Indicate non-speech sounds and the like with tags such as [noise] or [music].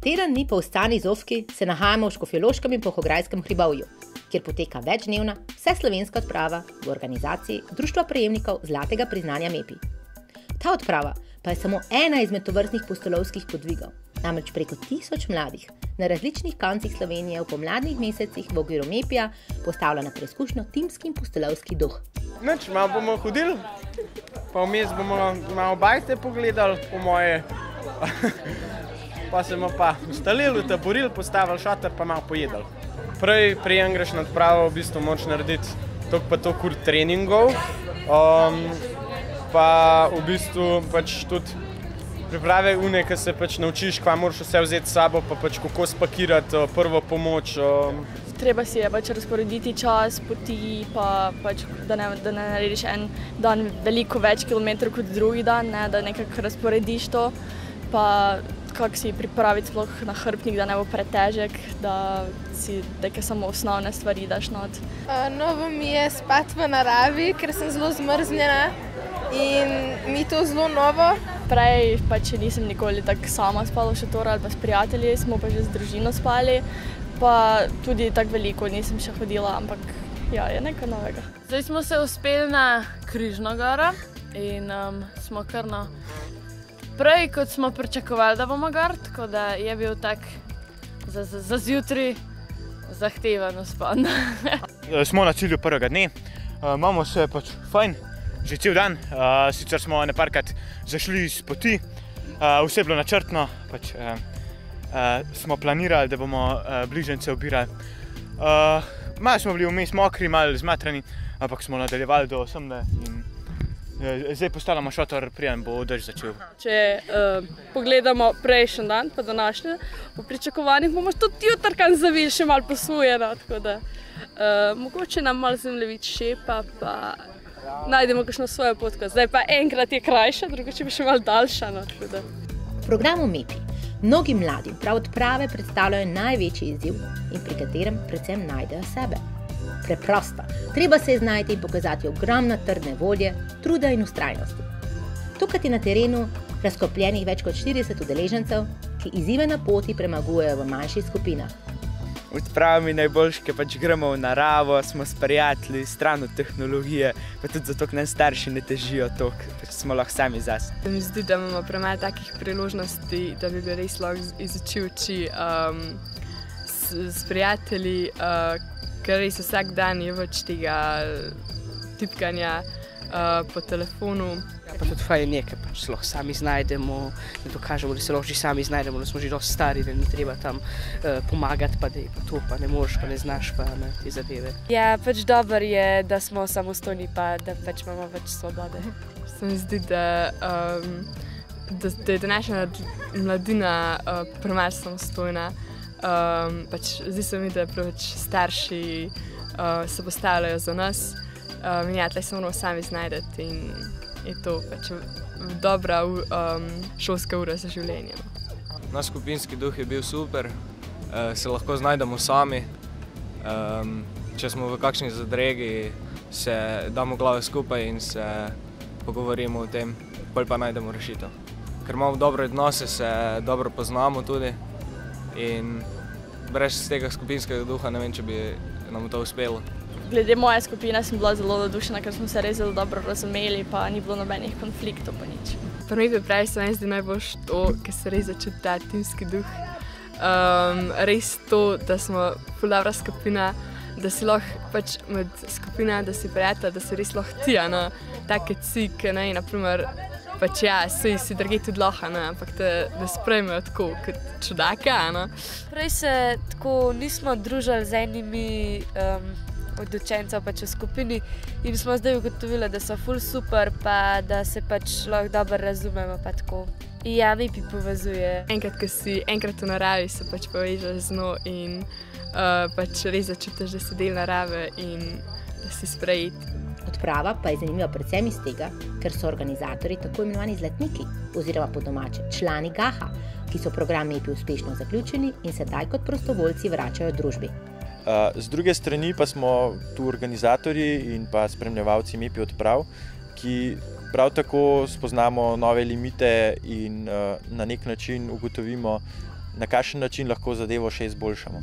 Teden dni po ustani Zovski se nahajamo v Škofjološkem in Pohograjskem hribovju, kjer poteka večdnevna vseslovenska odprava v organizaciji Društva prejemnikov zlatega priznanja MEPI. Ta odprava pa je samo ena izmed tovrstnih postolovskih podvigov, namreč preko tisoč mladih na različnih koncih Slovenije v pomladnih mesecih v okviru MEPI-ja postavlja na preizkušnjo timski in postolovski duh. Noč malo bomo hodili, pa vmes bomo malo bajte pogledali, po moje. [laughs] pa se bomo pa ustalili, taborili, postavili šater, pa malo pojedali. Prej, prej greš na odpravo, v bistvu moč narediti tok pa tok ur treningov. Um, pa v bistvu pač tudi priprave une, ki se pač naučiš, kva moraš vse vzeti s sabo, pa pač kako spakirati prvo pomoč. Um. Treba si je pač razporediti čas, poti, pa pač, da, ne, da ne narediš en dan veliko več kilometrov kot drugi dan, ne, da nekako razporediš to. Pa kako si pripraviti sploh na hrbnik, da ne bo pretežek, da si neke samo osnovne stvari daš not. Novo mi je spati v naravi, ker sem zelo zmrznjena in mi to zelo novo. Prej pač nisem nikoli tako sama spala še torej ali pa s prijatelji, smo pa že z družino spali, pa tudi tako veliko nisem še hodila, ampak ja, je nekaj novega. Zdaj smo se uspeli na Križno goro in um, smo kar na prej, kot smo pričakovali, da bomo gor, tako da je bil tak za, za, za zjutraj zahteven uspon. [laughs] smo na cilju prvega dne, uh, imamo se pač fajn že cel dan, uh, sicer smo nekajkrat zašli iz poti, uh, vse je bilo načrtno, pač, uh, uh, smo planirali, da bomo uh, bližnjice obirali. Uh, malo smo bili vmes mokri, malo zmatrani, ampak smo nadaljevali do 18. Zdaj postavljamo šotor, prijem bo dež začel. Če uh, pogledamo prejšnji dan, pa današnji, po pričakovanjih bomo tudi jutri kam zavili, še malo posujeno. Uh, mogoče nam malo zemljevid šepa, pa najdemo kakšno svojo potko. Zdaj pa enkrat je krajša, drugače bi še malo daljša. No, v programu MEPI mnogi mladi prav odprave predstavljajo največji izziv in pri katerem predvsem najdejo sebe. Preprosta, treba se znajti in pokazati ogromno trdne volje, truda in ustrajnosti. Tukaj je na terenu razkopljenih več kot 40 udeležencev, ki izzive na poti premagujejo v manjših skupinah, Odpravljamo mi najboljše, ker pač gremo v naravo, smo s prijatelji, stran od tehnologije, pa tudi zato, ker nam starši ne težijo to, ker pač smo lahko sami zase. Mi zdi, da imamo premaj takih priložnosti, da bi bili res lahko izučili oči um, s, s prijatelji, uh, ker res vsak dan je več tega tipkanja uh, po telefonu. Pa tudi fajn je, ker pač se lahko sami znajdemo, da dokažemo, da se lahko že sami znajdemo, da smo že dosti stari, da ni treba tam uh, pomagati, pa da je pa to, pa ne moreš, pa ne znaš, pa ne te zadeve. Ja, pač dobro je, da smo samostojni, pa da pač imamo več svobode. Se mi zdi, da, um, da, da je današnja mladina uh, premaj samostojna. Um, pač zdi se mi, da preveč starši uh, se postavljajo za nas, mi ja, se moramo sami znajti je to pač dobra um, šolska ura za življenje. No. Naš skupinski duh je bil super, uh, se lahko znajdemo sami. Um, če smo v kakšni zadregi, se damo glave skupaj in se pogovorimo o tem, pol pa najdemo rešitev. Ker imamo dobre odnose, se dobro poznamo tudi in brez tega skupinskega duha ne vem, če bi nam to uspelo. Glede moje skupine sem bila zelo navdušena, ker smo se res zelo dobro razumeli, pa ni bilo nobenih konfliktov. Prvi bi prej se mi zdi najbolj to, ker se res začuti ta timski duh. Um, res to, da smo fulabra skupina, da si lahko pač med skupina, da si prijatelj, da si res lahko ti, no, take cike, ne, naprimer, pač ja, si, si drugi tudi lahko, ne, ampak te ne sprejmejo tako, kot čudaka, no. Prej se tako nismo družili z enimi um, od učencev pač v skupini in smo zdaj ugotovili, da so ful super, pa da se pač lahko dobro razumemo. Ja, mi pi povezuje. Enkrat, ko si enkrat v naravi, se pač povežeš z njo in uh, pač res začutiš, da si del narave in da si sprejet. Odprava pa je zanimiva predvsem iz tega, ker so organizatori tako imenovani zlatniki oziroma po domače člani GAHA, ki so program EPI uspešno zaključeni in sedaj kot prostovoljci vračajo družbi. Z druge strani pa smo tu organizatori in pa spremljevalci MEPI odprav, ki prav tako spoznamo nove limite in na nek način ugotovimo, na kakšen način lahko zadevo še izboljšamo.